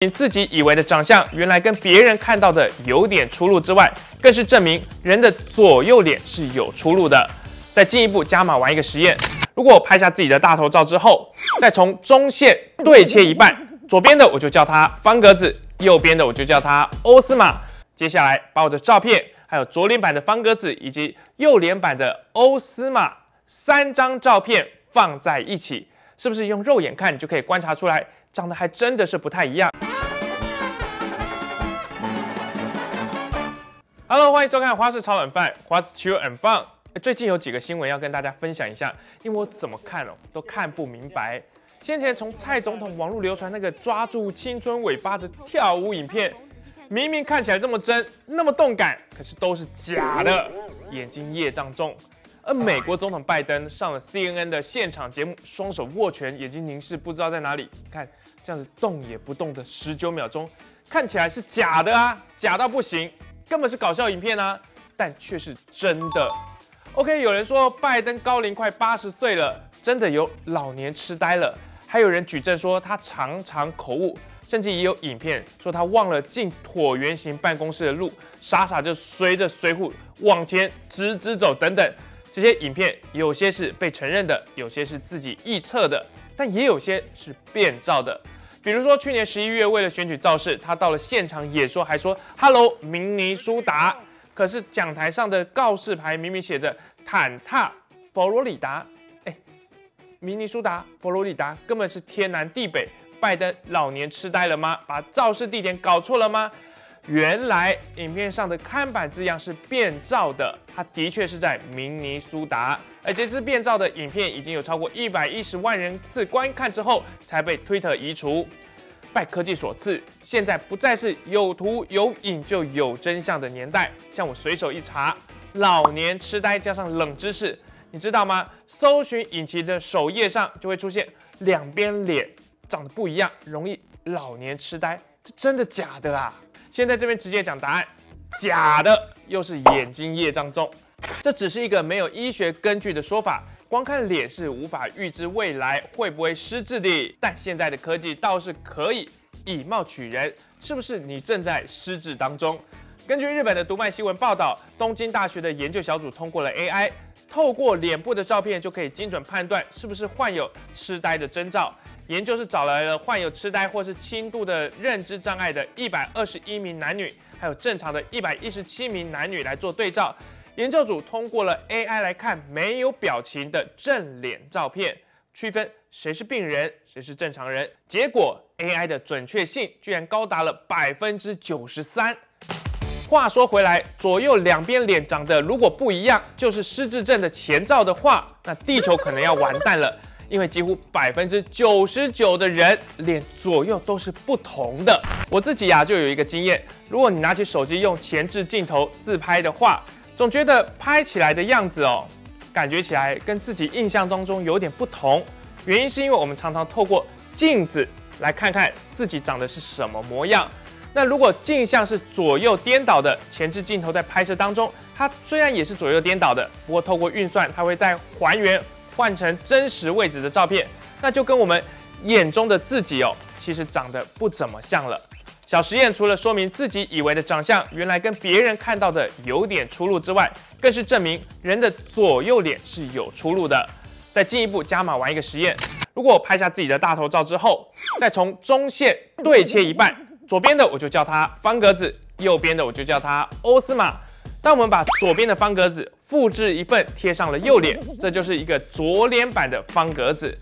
你自己以为的长相，原来跟别人看到的有点出入之外，更是证明人的左右脸是有出入的。再进一步加码玩一个实验，如果我拍下自己的大头照之后，再从中线对切一半，左边的我就叫它方格子，右边的我就叫它欧斯玛。接下来把我的照片，还有左脸版的方格子以及右脸版的欧斯玛三张照片放在一起，是不是用肉眼看就可以观察出来，长得还真的是不太一样？Hello，欢迎收看《花式炒冷饭》，What's Chill and Fun。最近有几个新闻要跟大家分享一下，因为我怎么看哦都看不明白。先前从蔡总统网络流传那个抓住青春尾巴的跳舞影片，明明看起来这么真，那么动感，可是都是假的，眼睛业障重。而美国总统拜登上了 CNN 的现场节目，双手握拳，眼睛凝视，不知道在哪里。看这样子动也不动的十九秒钟，看起来是假的啊，假到不行。根本是搞笑影片啊，但却是真的。OK，有人说拜登高龄快八十岁了，真的有老年痴呆了。还有人举证说他常常口误，甚至也有影片说他忘了进椭圆形办公室的路，傻傻就随着随扈往前直直走等等。这些影片有些是被承认的，有些是自己臆测的，但也有些是变造的。比如说，去年十一月为了选举造势，他到了现场也说，还说 “Hello，明尼苏达”，可是讲台上的告示牌明明写着“坦踏佛罗里达”，哎，明尼苏达、佛罗里达根本是天南地北。拜登老年痴呆了吗？把造势地点搞错了吗？原来影片上的看板字样是变造的，它的确是在明尼苏达，而这支变造的影片已经有超过一百一十万人次观看之后，才被推特移除。拜科技所赐，现在不再是有图有影就有真相的年代。像我随手一查，老年痴呆加上冷知识，你知道吗？搜寻引擎的首页上就会出现两边脸长得不一样，容易老年痴呆，这真的假的啊？现在这边直接讲答案，假的，又是眼睛业障重，这只是一个没有医学根据的说法，光看脸是无法预知未来会不会失智的。但现在的科技倒是可以以貌取人，是不是你正在失智当中？根据日本的读卖新闻报道，东京大学的研究小组通过了 AI，透过脸部的照片就可以精准判断是不是患有痴呆的征兆。研究是找来了患有痴呆或是轻度的认知障碍的一百二十一名男女，还有正常的一百一十七名男女来做对照。研究组通过了 AI 来看没有表情的正脸照片，区分谁是病人，谁是正常人。结果 AI 的准确性居然高达了百分之九十三。话说回来，左右两边脸长得如果不一样，就是失智症的前兆的话，那地球可能要完蛋了。因为几乎百分之九十九的人脸左右都是不同的。我自己呀就有一个经验，如果你拿起手机用前置镜头自拍的话，总觉得拍起来的样子哦，感觉起来跟自己印象当中有点不同。原因是因为我们常常透过镜子来看看自己长得是什么模样。那如果镜像是左右颠倒的，前置镜头在拍摄当中，它虽然也是左右颠倒的，不过透过运算，它会在还原。换成真实位置的照片，那就跟我们眼中的自己哦，其实长得不怎么像了。小实验除了说明自己以为的长相原来跟别人看到的有点出入之外，更是证明人的左右脸是有出入的。再进一步加码玩一个实验，如果拍下自己的大头照之后，再从中线对切一半，左边的我就叫它方格子，右边的我就叫它欧斯玛。当我们把左边的方格子复制一份贴上了右脸，这就是一个左脸版的方格子。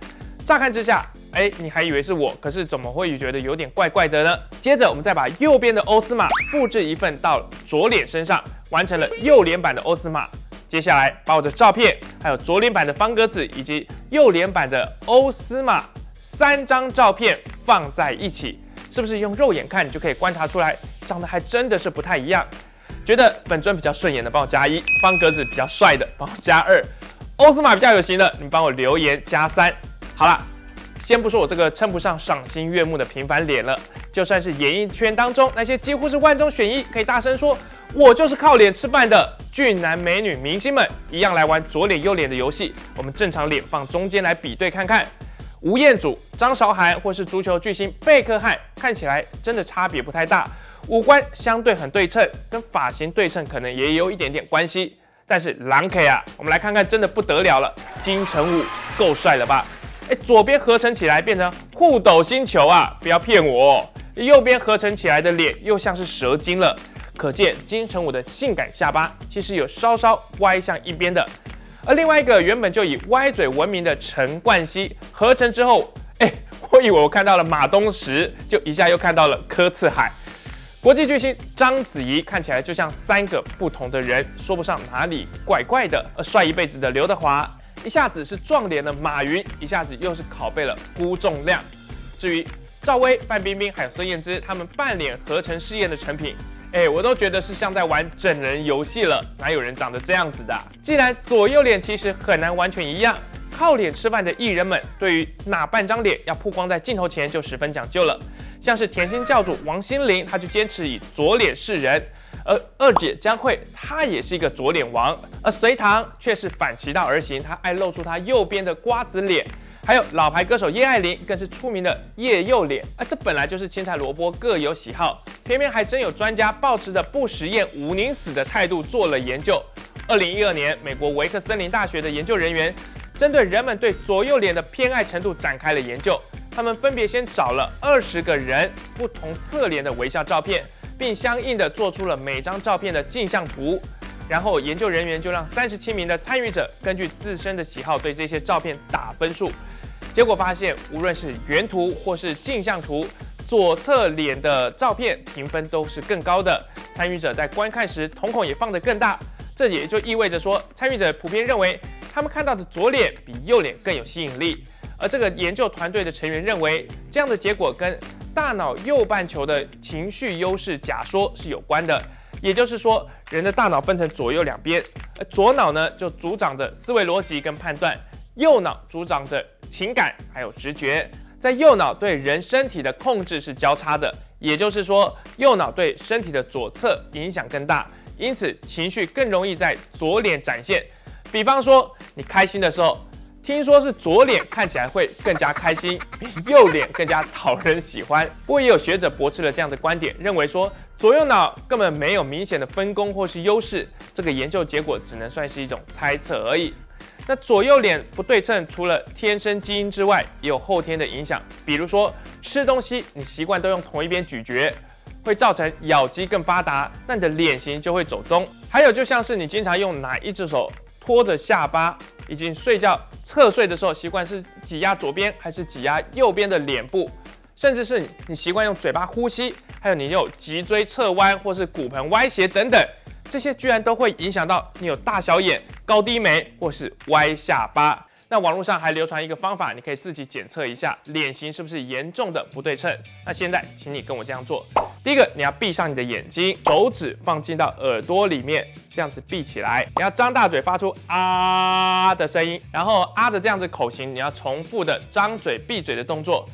乍看之下，哎，你还以为是我，可是怎么会觉得有点怪怪的呢？接着我们再把右边的欧斯玛复制一份到左脸身上，完成了右脸版的欧斯玛。接下来把我的照片，还有左脸版的方格子以及右脸版的欧斯玛三张照片放在一起，是不是用肉眼看你就可以观察出来，长得还真的是不太一样？觉得本尊比较顺眼的，帮我加一；方格子比较帅的，帮我加二；欧斯玛比较有型的，你帮我留言加三。好了，先不说我这个称不上赏心悦目的平凡脸了，就算是演艺圈当中那些几乎是万中选一，可以大声说我就是靠脸吃饭的俊男美女明星们，一样来玩左脸右脸的游戏。我们正常脸放中间来比对看看，吴彦祖、张韶涵或是足球巨星贝克汉，看起来真的差别不太大，五官相对很对称，跟发型对称可能也有一点点关系。但是狼 K 啊，我们来看看，真的不得了了，金城武够帅了吧？哎，左边合成起来变成互斗星球啊，不要骗我。右边合成起来的脸又像是蛇精了，可见金城武的性感下巴其实有稍稍歪向一边的。而另外一个原本就以歪嘴闻名的陈冠希，合成之后，哎，我以为我看到了马东石，就一下又看到了柯次海。国际巨星章子怡看起来就像三个不同的人，说不上哪里怪怪的。而帅一辈子的刘德华，一下子是撞脸了马云，一下子又是拷贝了辜仲亮。至于赵薇、范冰冰还有孙燕姿他们半脸合成试验的成品，哎，我都觉得是像在玩整人游戏了，哪有人长得这样子的？既然左右脸其实很难完全一样。靠脸吃饭的艺人们，对于哪半张脸要曝光在镜头前就十分讲究了。像是甜心教主王心凌，她就坚持以左脸示人；而二姐江蕙，她也是一个左脸王；而隋唐却是反其道而行，她爱露出她右边的瓜子脸。还有老牌歌手叶爱玲，更是出名的叶右脸。啊，这本来就是青菜萝卜各有喜好，偏偏还真有专家抱持着不实验无宁死的态度做了研究。二零一二年，美国维克森林大学的研究人员。针对人们对左右脸的偏爱程度展开了研究，他们分别先找了二十个人不同侧脸的微笑照片，并相应的做出了每张照片的镜像图，然后研究人员就让三十七名的参与者根据自身的喜好对这些照片打分数，结果发现无论是原图或是镜像图，左侧脸的照片评分都是更高的，参与者在观看时瞳孔也放得更大，这也就意味着说参与者普遍认为。他们看到的左脸比右脸更有吸引力，而这个研究团队的成员认为，这样的结果跟大脑右半球的情绪优势假说是有关的。也就是说，人的大脑分成左右两边，而左脑呢就主掌着思维逻辑跟判断，右脑主掌着情感还有直觉。在右脑对人身体的控制是交叉的，也就是说，右脑对身体的左侧影响更大，因此情绪更容易在左脸展现。比方说，你开心的时候，听说是左脸看起来会更加开心，比右脸更加讨人喜欢。不过也有学者驳斥了这样的观点，认为说左右脑根本没有明显的分工或是优势，这个研究结果只能算是一种猜测而已。那左右脸不对称，除了天生基因之外，也有后天的影响。比如说吃东西，你习惯都用同一边咀嚼，会造成咬肌更发达，那你的脸型就会走中。还有就像是你经常用哪一只手。托着下巴，以及睡觉侧睡的时候，习惯是挤压左边还是挤压右边的脸部，甚至是你习惯用嘴巴呼吸，还有你有脊椎侧弯或是骨盆歪斜等等，这些居然都会影响到你有大小眼、高低眉或是歪下巴。那网络上还流传一个方法，你可以自己检测一下脸型是不是严重的不对称。那现在，请你跟我这样做。第一个，你要闭上你的眼睛，手指放进到耳朵里面，这样子闭起来。你要张大嘴，发出啊的声音，然后啊的这样子口型，你要重复的张嘴闭嘴的动作。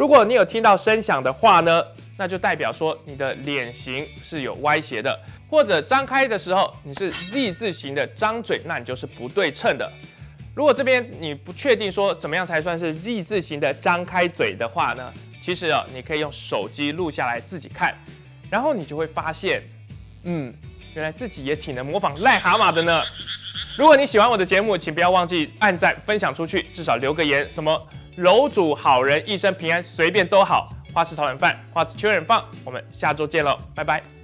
如果你有听到声响的话呢，那就代表说你的脸型是有歪斜的，或者张开的时候你是 Z 字形的张嘴，那你就是不对称的。如果这边你不确定说怎么样才算是 Z 字形的张开嘴的话呢？其实啊，你可以用手机录下来自己看，然后你就会发现，嗯，原来自己也挺能模仿癞蛤蟆的呢。如果你喜欢我的节目，请不要忘记按赞、分享出去，至少留个言，什么楼主好人一生平安，随便都好。花式炒冷饭，花式秋人放，我们下周见喽，拜拜。